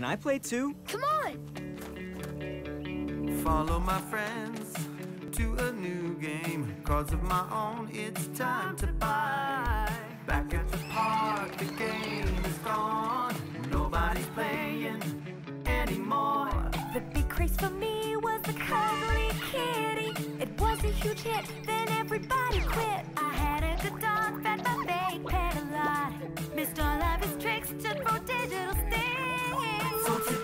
Can I play too? Come on! Follow my friends to a new game. Cause of my own, it's time to buy. Back at the park, the game is gone. Nobody's playing anymore. The big craze for me was the cuddly kitty. It was a huge hit, then everybody quit. I had a good dog, fed my fake pet a lot. Missed all of his tricks, just for digital so